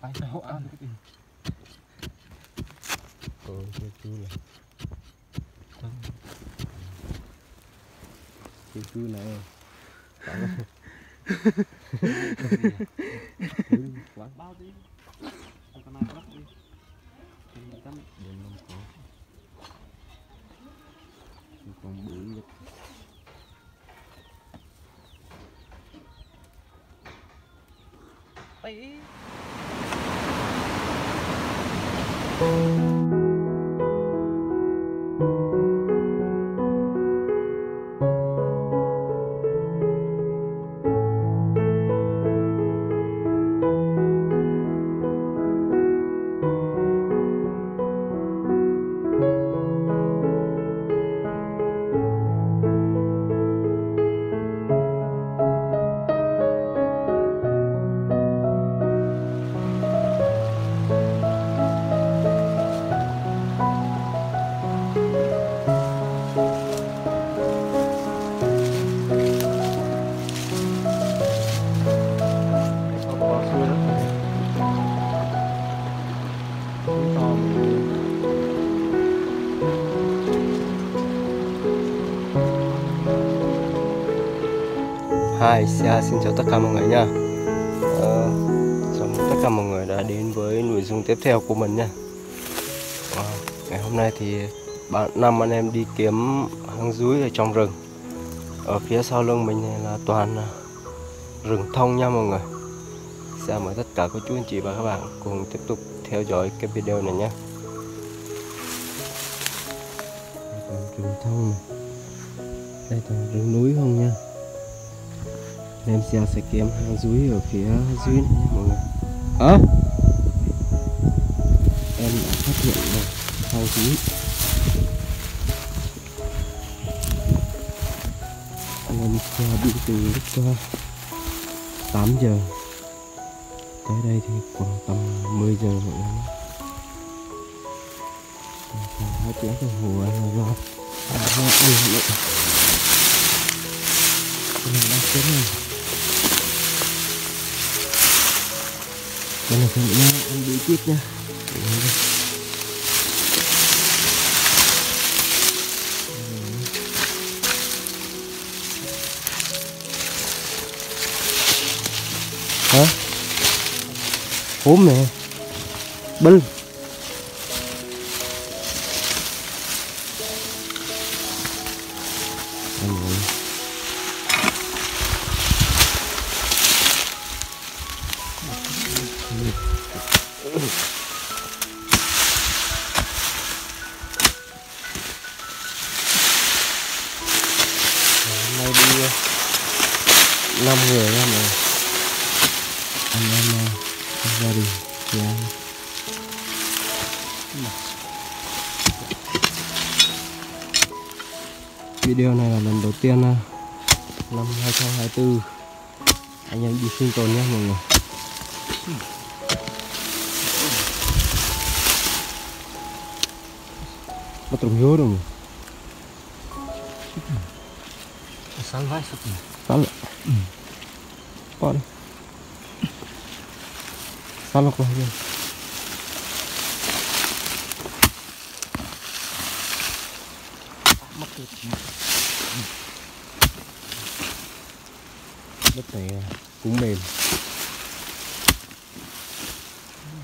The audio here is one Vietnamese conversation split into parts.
Phải sao ăn. cái gì? ừ chú chú này chú chú này bao đi. Bắt đi. Có. Chú con bự nhất Ấy. con Hi, xin chào tất cả mọi người nha. Ờ, Chào mừng tất cả mọi người đã đến với nội dung tiếp theo của mình nha. Wow, Ngày hôm nay thì bạn năm anh em đi kiếm hang dúi ở trong rừng. Ở phía sau lưng mình này là toàn à, rừng thông nha mọi người. Xin mời tất cả các chú anh chị và các bạn cùng tiếp tục theo dõi cái video này nhé. Đây toàn rừng thông này. Đây toàn rừng núi không nha. Em sẽ sẽ kiếm hang dúi ở phía dưới nha mọi người. Ờ Em đã phát hiện được hang dúi Anh em sẽ đi từ lúc uh, 8 giờ. Tới đây thì khoảng tầm 10 giờ mọi người hai tiếng đồng hồ do à, do ăn nữa cái này đang chết này đây là phần nha ăn bí chết nha. Hả? Ốm nè bưng tiên ờ, năm 2024 anh em đi sinh tồn nhé mọi người bắt trồng hiếu rồi Salvai satu. Salah. Apa ni? Salah kau dia. Mất được. Đất này à, cũng mềm.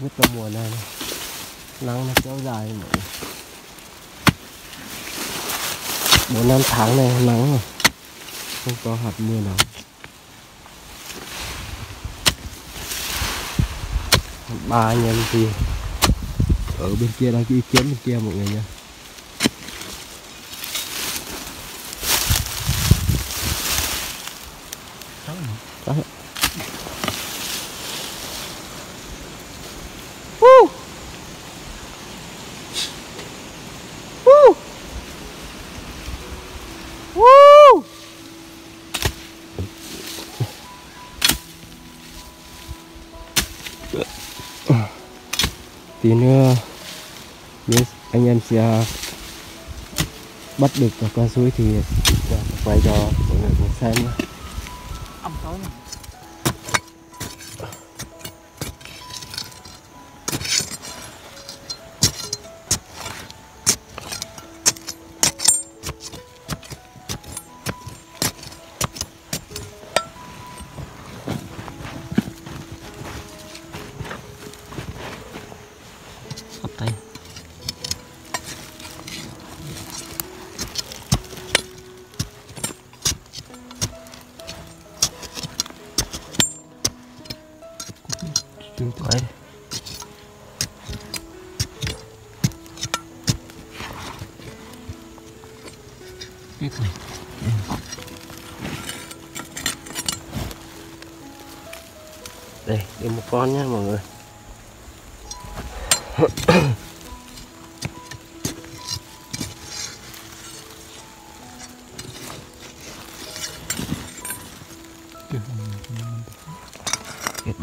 Nhất là mùa này này. Nắng nó kéo dài mọi. Bốn năm tháng này, nắng rồi. Không có hạt mưa nào. ba anh em thì ở bên kia đang ý kiếm bên kia mọi người nha Đó. Woo! Woo! Woo! tí nữa anh em sẽ bắt được con suối thì quay cho mọi người cùng xem nhé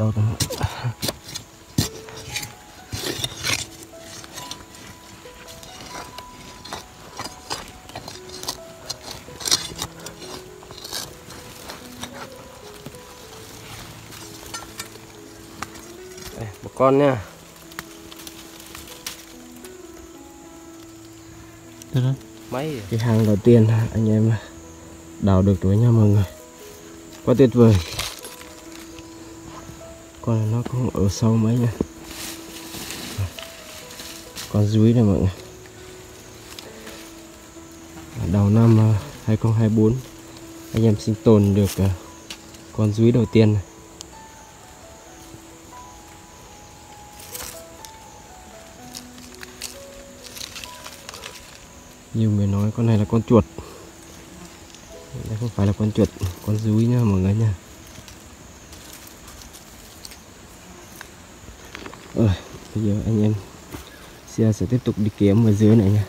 Đâu rồi Đây, một con nha. Mấy cái hàng đầu tiên anh em đào được rồi nha mọi người. Quá tuyệt vời con nó cũng ở sâu mấy nha Con dưới này mọi người. Đầu năm à, 2024 Anh em sinh tồn được à, con dưới đầu tiên này. Nhiều người nói, con này là con chuột. Đây không phải là con chuột, con dúi nha mọi người nha rồi bây giờ anh em xe sẽ tiếp tục đi kiếm ở dưới này nha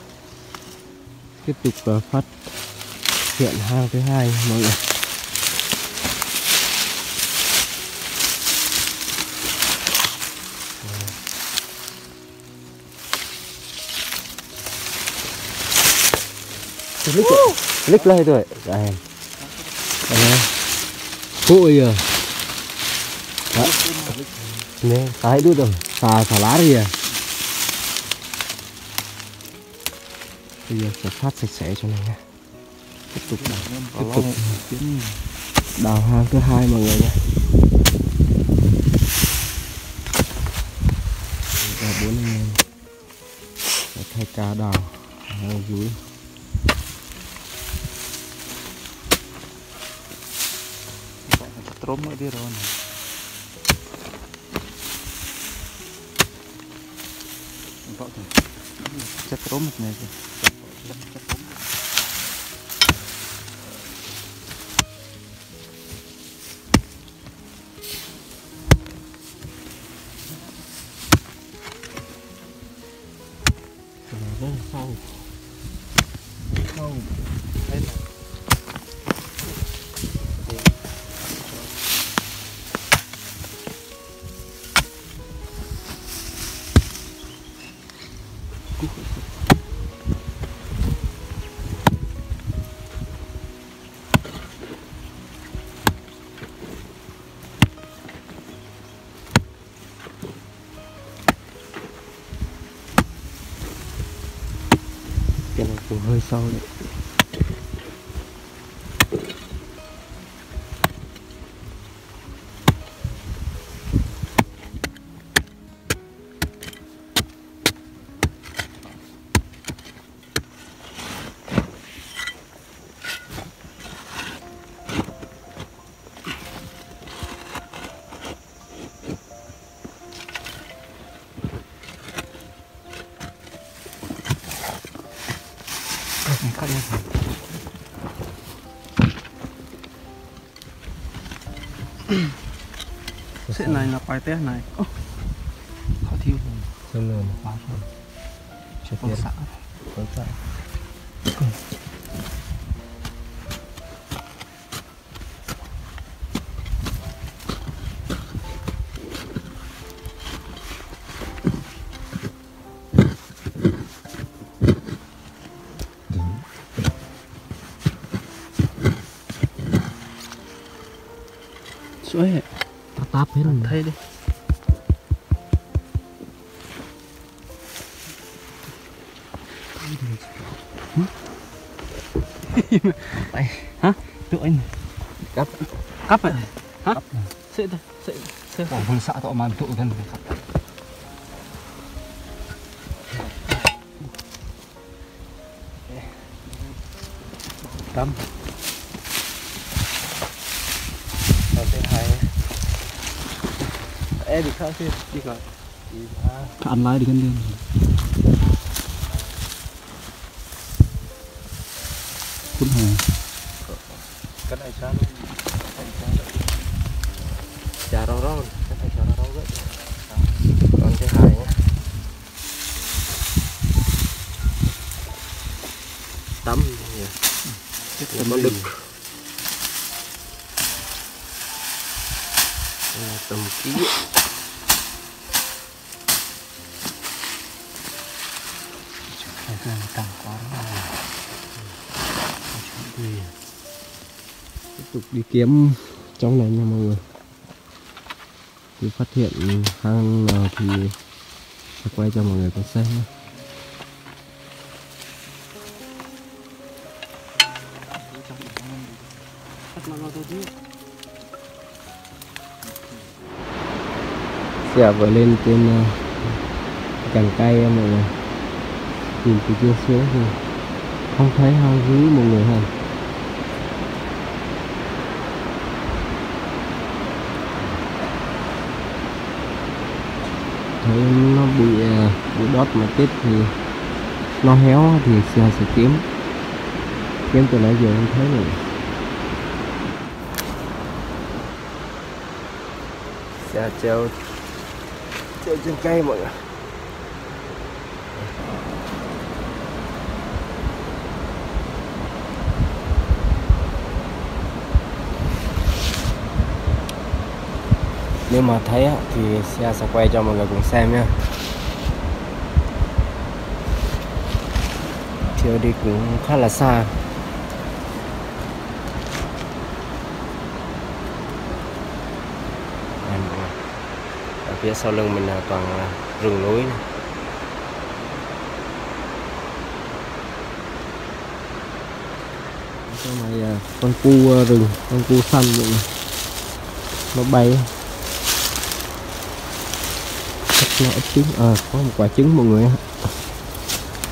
tiếp tục uh, phát hiện hang thứ hai mọi người Lích. Lích lên rồi. Đây. Đây. Ôi à. Đó. Dạ. Nè, cái itu rồi. Xà xà lá đi à. Bây giờ sẽ phát sạch sẽ cho này nha. Tiếp tục đào, tiếp tục đào hang thứ hai mọi người nha. Và bốn anh em sẽ thay ca đào hang dưới. Trôm ở đi rồi này Chất trôm một cũng hơi sâu đấy. Sẽ này là áp hết rồi. Thấy đi. Tay. Hả? Tụi anh. Cắp. Cắp này, Hả? Sợ ta, sợ sợ. Bỏ vùng xã tọa mà tụi gần. Tâm. Ăn lại đi con đường Cũng hề Cái này sao luôn Cái Chà rau rau. Cái này chà rau rau Còn thứ hai nhé Tắm Nó có đực Tầm ký tục đi kiếm trong này nha mọi người. Khi phát hiện hang nào thì sẽ quay cho mọi người cùng xem nhé. Dạ vừa lên trên ờ, cành cây em mọi người Nhìn từ trên xuống thì không thấy hang dưới mọi người hả? Thấy nó bị à, bị đốt mà chết thì nó héo thì xe sẽ kiếm. Kiếm từ nãy giờ không thấy rồi. Xe treo Treo trên cây mọi người. Nếu mà thấy thì xe sẽ quay cho mọi người cùng xem nha Chiều đi cũng khá là xa. Ờ, ở phía sau lưng mình là toàn rừng núi này. Cái ờ, ờ, này con cu rừng con cu xanh vậy nó bay nó ít trứng à, có một quả trứng mọi người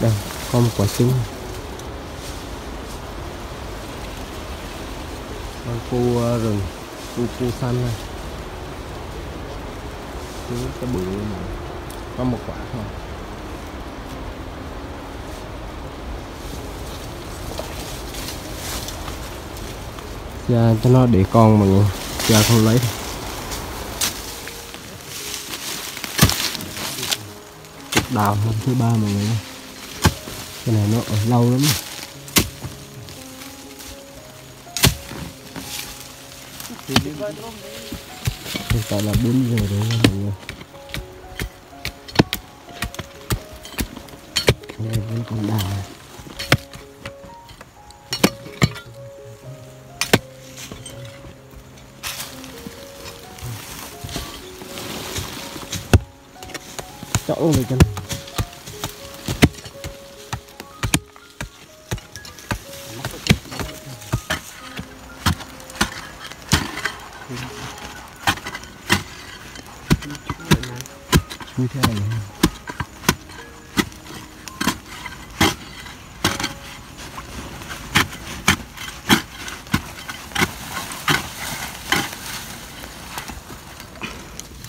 đây có một quả trứng. Con cu ờ, rừng cu cu xanh này trứng cái bự mà, có một quả thôi. Dạ, cho nó để con mọi người Dạ không lấy đào hôm thứ ba mọi người này, Cái này nó ở lâu lắm rồi. Hiện tại là 4 giờ đấy nha mọi người Đây vẫn còn đào này. chỗ này chân chui theo này.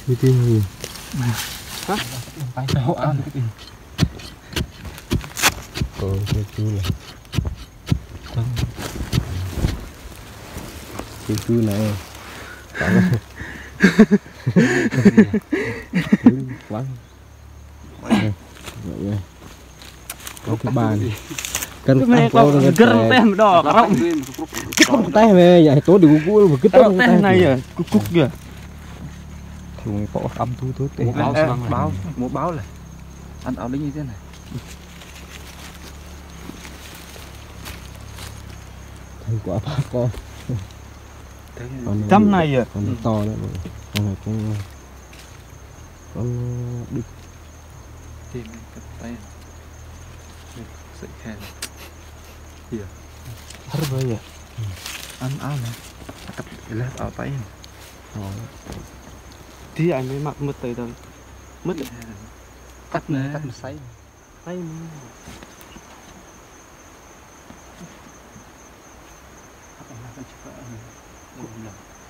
Chui theo này Tay đâu ăn. Ờ, chưa chưa này. Chưa chưa này. Cảm ơn quá. Vậy đây. Có cái bàn Cần ăn câu rồi Gerang teh dok, karang Cái tông tay về vậy tối đừng cua mà cái tông tay này à, cục cục kìa. Thường có âm thu thứ tệ Một báo báo, một báo này. Ăn áo lính như thế này. Thành quả ba con. Con này này à. Con này to đấy. Con này con Con đực Tìm cái tay. Sợi khe. Thật rồi nhỉ Ăn áo này. Cái lát áo tay. Đó. Thì anh mới mặc mất tay đâu. Mất. Cắt nè. Cắt một sấy Tay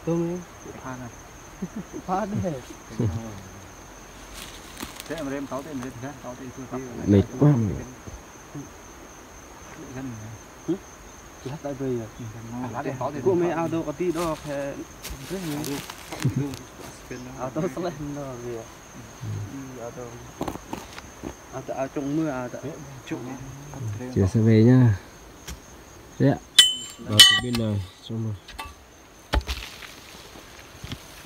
Tôm pha này phá đấy. thế em em tao tên thế tao tên tôi mệt quá mày Lát tại vì cô mấy ao đâu có tí đó phải rất nhiều. Ao đâu sẽ lên đó vì ao đâu ao ao trong mưa ao tại chiều sẽ về nhá. Đấy ạ. Vào bên này xong rồi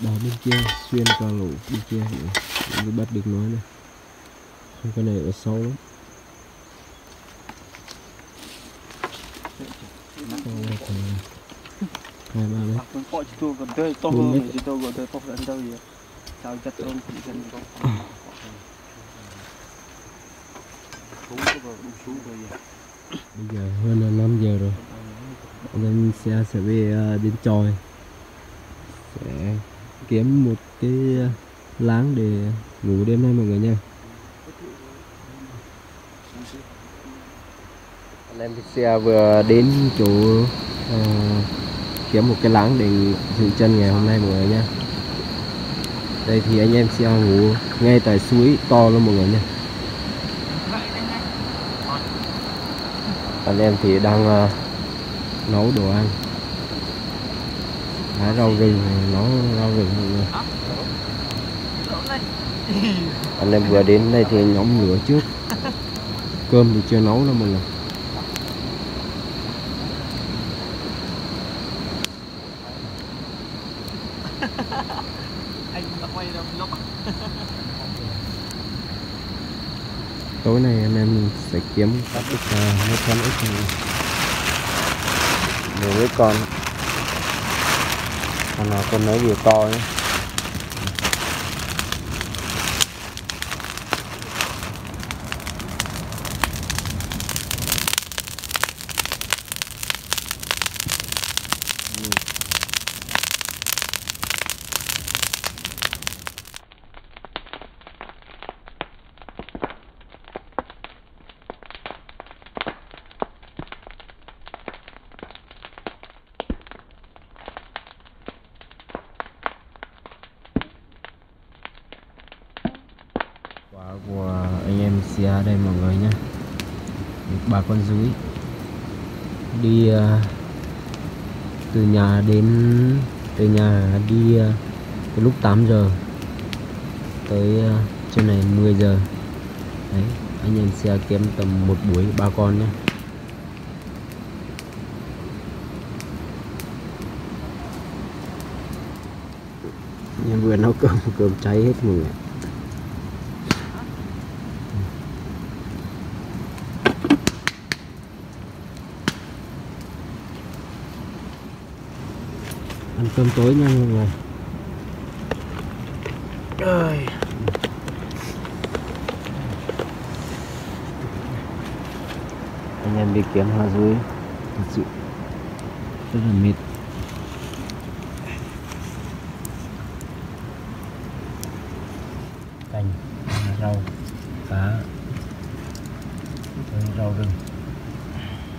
đào bên kia xuyên qua lỗ bên kia mới bắt được nó này không cái này ở sâu lắm. Hai ba mét xuống rồi vậy. bây giờ hơn là 5 giờ rồi. Nên xe sẽ về đến tròi. Sẽ kiếm một cái ờ, láng để ngủ đêm nay mọi người nha. Anh em xe vừa đến chỗ uh, kiếm một cái láng để dựng chân ngày hôm nay mọi người nha. Đây thì anh em xe ngủ ngay tại suối to luôn mọi người nha. Anh em thì đang uh, nấu đồ ăn hái rau rừng nấu rau rừng mọi người anh em vừa đến đây thì nhóm lửa trước. Cơm thì chưa nấu đâu mọi người. Tối nay anh em sẽ kiếm các ít uh, mấy con ít này nhiều mấy con con nào con vừa to ấy. Con rúi đi uh, từ nhà đến từ nhà đi à, uh, từ lúc 8 giờ tới uh, trên này 10 giờ. Đấy anh em xe kiếm tầm một buổi ba con nhé anh em vừa nấu cơm cơm cháy hết mọi người ăn cơm tối nha mọi người. Ơi. anh em đi kiếm hoa dối thật sự rất là mệt canh rau cá với rau rừng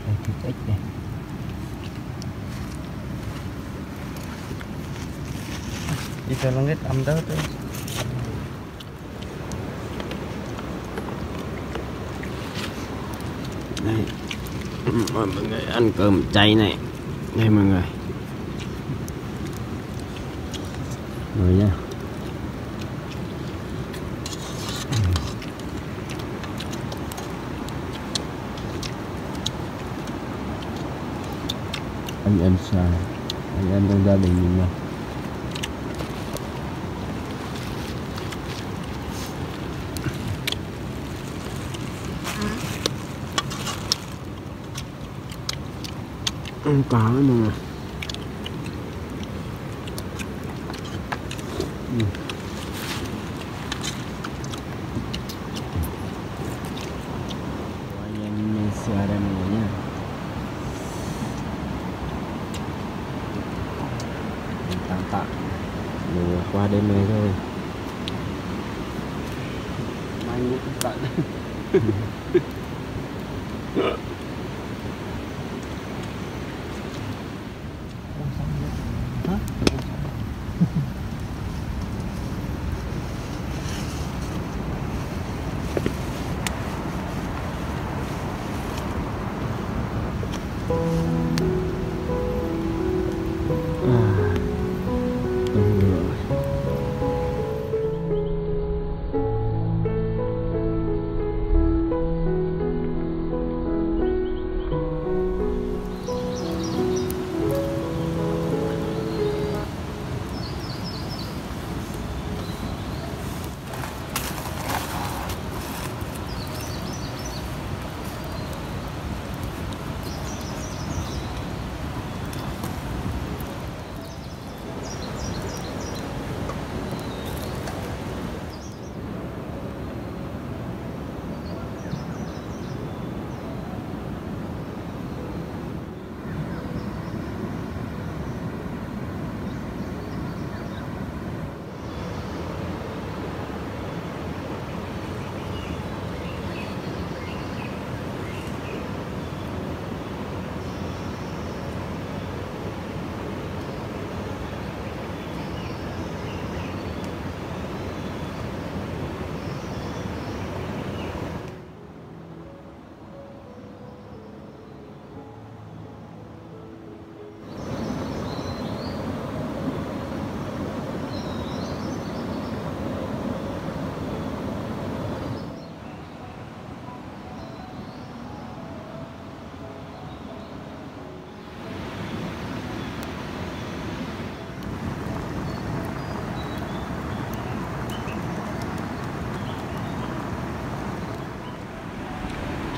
đây thịt ếch này Đi đấy. đây mọi người ăn cơm cháy này. Đây mọi người. Rồi nha. Anh em xa anh em trong gia đình mình nha ăn cá nữa mọi người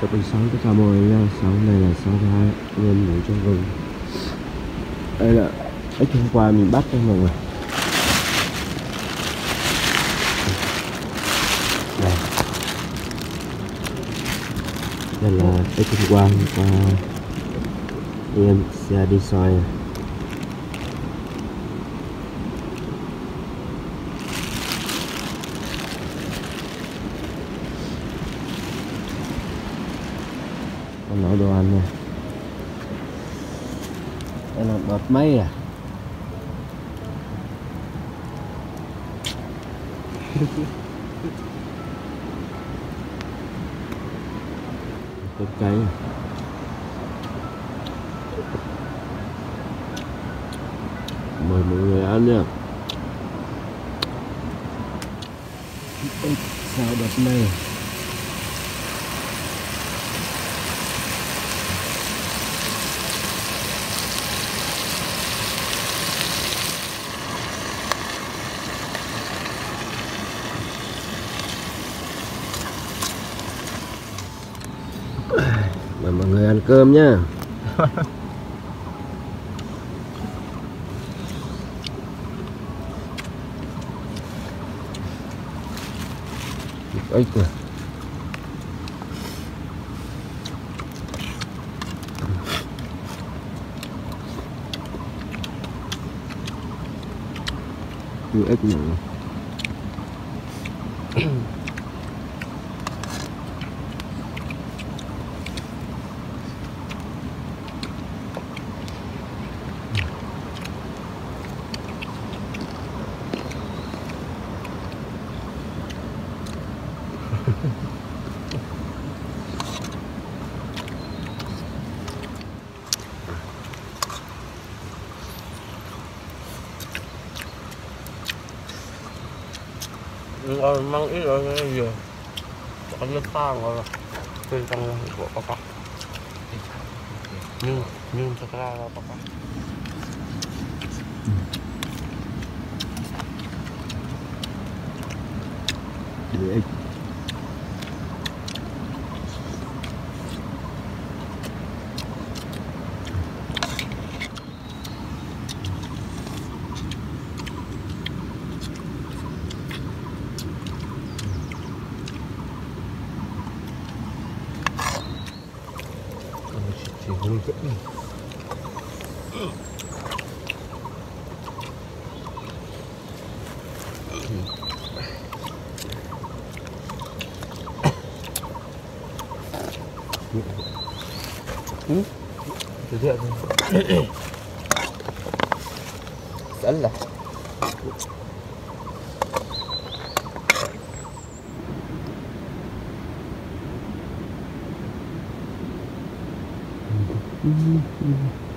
cho buổi sáng tất cả mọi người nha sáng này là sáng thứ hai. Anh ngủ trong rừng đây là ít hôm qua mình bắt đây mọi người. Đây. Đây là ít hôm qua mình qua em sẽ đi soi. này. con nấu đồ ăn này đây là bọt mây à con cái à. mời mọi người ăn nha Ê, sao đợt này mời mọi người ăn cơm nhá. ếch rồi Chú ếch nữa Ờ, rồi mang ít rồi cái gì Có nước pha rồi Bên trong của papa Nhưng Nhưng thật ra là papa Chú البداية دي استنى Mm-hmm.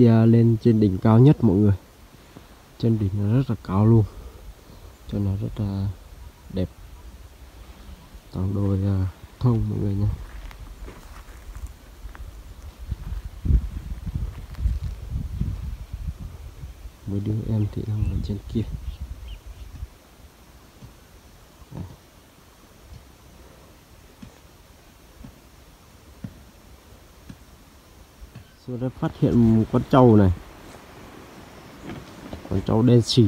Malaysia xe lên trên đỉnh cao nhất mọi người. Trên đỉnh nó rất là cao luôn. Cho nó rất là đẹp. Toàn đồi thông mọi người nha mấy đứa em thì đang ở trên kia. Tôi đã phát hiện một con trâu này. Con trâu đen xỉ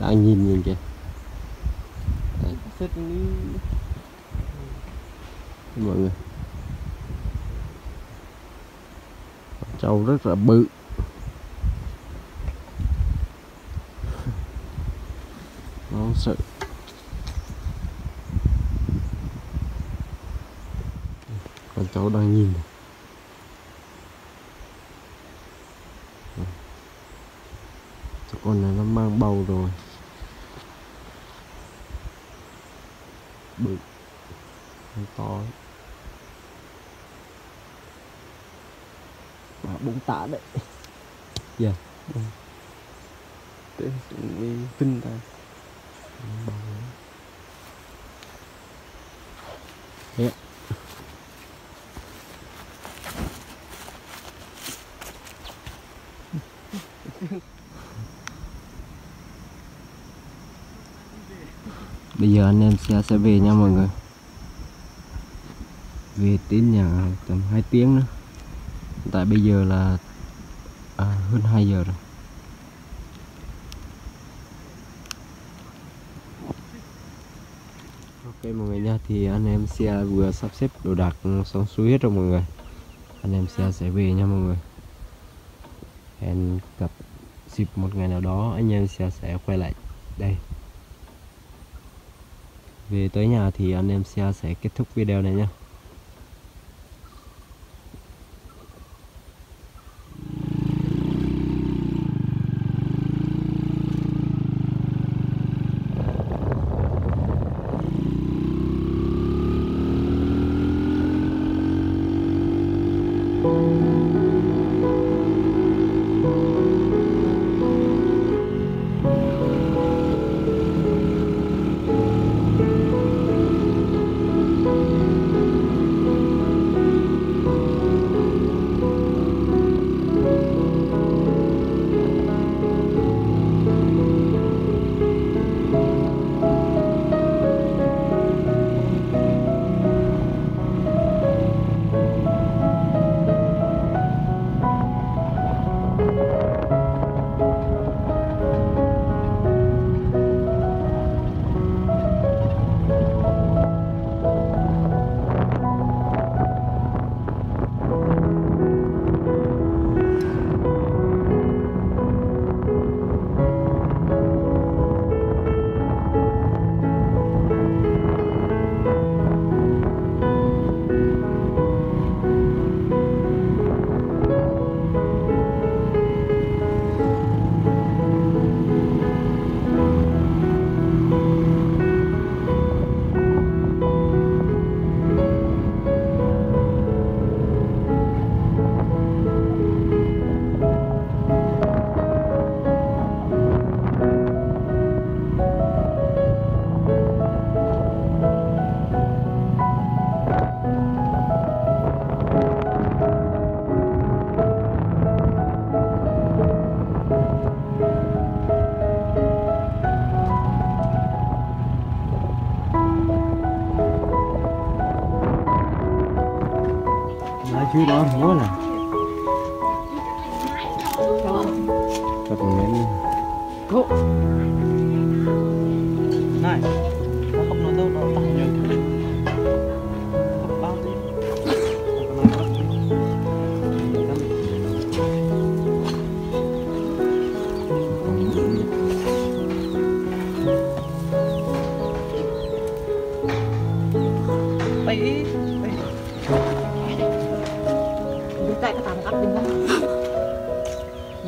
Đang nhìn nhìn kìa. Đấy. mọi người. Con trâu rất là bự. Nó sợ. Con cháu đang nhìn. này. Đây. Chứ con này nó mang bầu rồi. Bự to. Bà bốn tạ đấy. Dạ. Để đi tinh ta. Bầu bây giờ anh em xe sẽ về nha mọi người. Về đến nhà tầm 2 tiếng nữa. Tại bây giờ là à, hơn 2 giờ rồi. Ok mọi người nha thì anh em xe vừa sắp xếp đồ đạc xong xuôi hết rồi mọi người. Anh em xe sẽ về nha mọi người. Hẹn gặp dịp một ngày nào đó anh em sẽ sẽ quay lại. Đây về tới nhà thì anh em sẽ sẽ kết thúc video này nha nói chứ đó múa là